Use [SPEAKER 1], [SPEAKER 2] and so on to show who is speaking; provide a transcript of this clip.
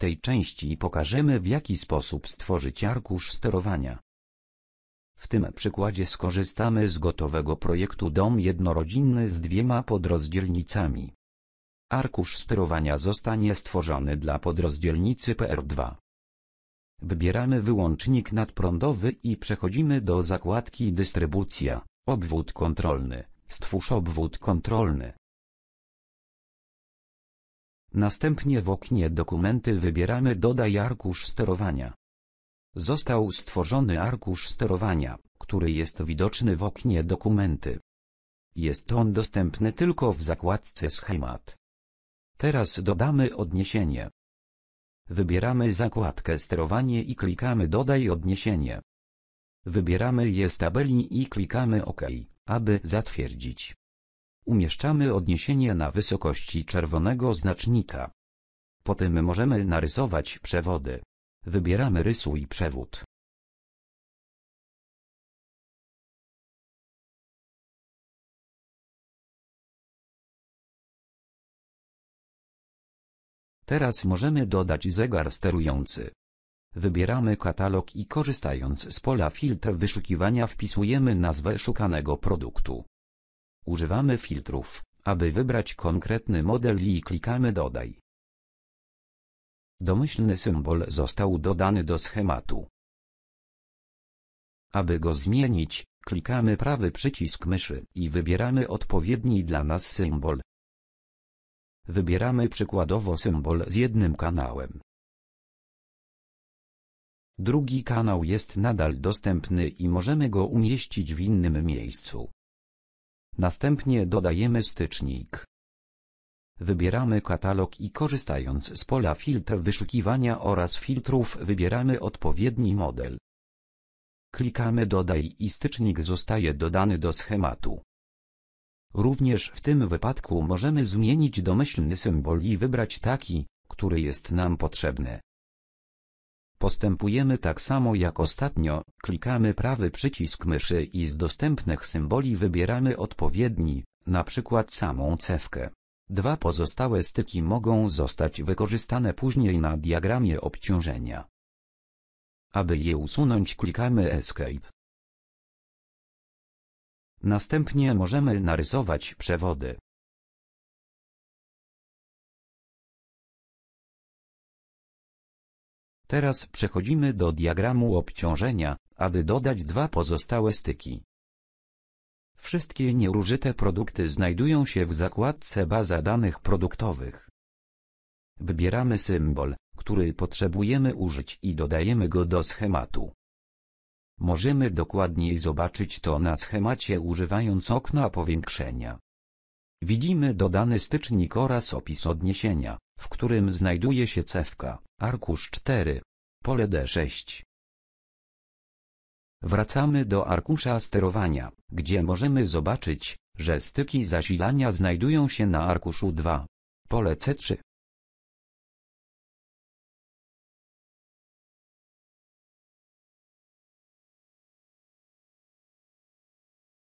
[SPEAKER 1] tej części pokażemy w jaki sposób stworzyć arkusz sterowania. W tym przykładzie skorzystamy z gotowego projektu dom jednorodzinny z dwiema podrozdzielnicami. Arkusz sterowania zostanie stworzony dla podrozdzielnicy PR2. Wybieramy wyłącznik nadprądowy i przechodzimy do zakładki Dystrybucja, obwód kontrolny, stwórz obwód kontrolny. Następnie w oknie Dokumenty wybieramy Dodaj arkusz sterowania. Został stworzony arkusz sterowania, który jest widoczny w oknie Dokumenty. Jest on dostępny tylko w zakładce Schemat. Teraz dodamy odniesienie. Wybieramy zakładkę Sterowanie i klikamy Dodaj odniesienie. Wybieramy je z tabeli i klikamy OK, aby zatwierdzić. Umieszczamy odniesienie na wysokości czerwonego znacznika. Potem możemy narysować przewody. Wybieramy Rysuj przewód. Teraz możemy dodać zegar sterujący. Wybieramy katalog i korzystając z pola filtr wyszukiwania wpisujemy nazwę szukanego produktu. Używamy filtrów, aby wybrać konkretny model i klikamy Dodaj. Domyślny symbol został dodany do schematu. Aby go zmienić, klikamy prawy przycisk myszy i wybieramy odpowiedni dla nas symbol. Wybieramy przykładowo symbol z jednym kanałem. Drugi kanał jest nadal dostępny i możemy go umieścić w innym miejscu. Następnie dodajemy stycznik. Wybieramy katalog i korzystając z pola filtr wyszukiwania oraz filtrów wybieramy odpowiedni model. Klikamy Dodaj i stycznik zostaje dodany do schematu. Również w tym wypadku możemy zmienić domyślny symbol i wybrać taki, który jest nam potrzebny. Postępujemy tak samo jak ostatnio, klikamy prawy przycisk myszy i z dostępnych symboli wybieramy odpowiedni, na przykład samą cewkę. Dwa pozostałe styki mogą zostać wykorzystane później na diagramie obciążenia. Aby je usunąć klikamy Escape. Następnie możemy narysować przewody. Teraz przechodzimy do diagramu obciążenia, aby dodać dwa pozostałe styki. Wszystkie nieużyte produkty znajdują się w zakładce Baza danych produktowych. Wybieramy symbol, który potrzebujemy użyć i dodajemy go do schematu. Możemy dokładniej zobaczyć to na schemacie używając okna powiększenia. Widzimy dodany stycznik oraz opis odniesienia, w którym znajduje się cewka, arkusz 4, pole D6. Wracamy do arkusza sterowania, gdzie możemy zobaczyć, że styki zasilania znajdują się na arkuszu 2, pole C3.